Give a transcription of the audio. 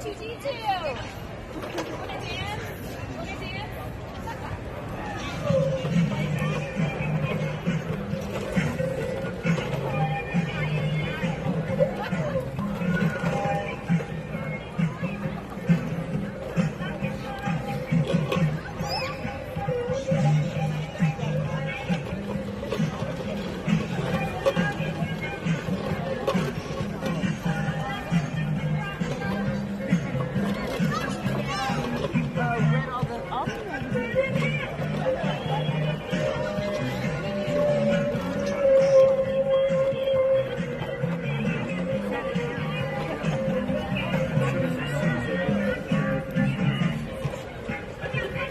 2D2!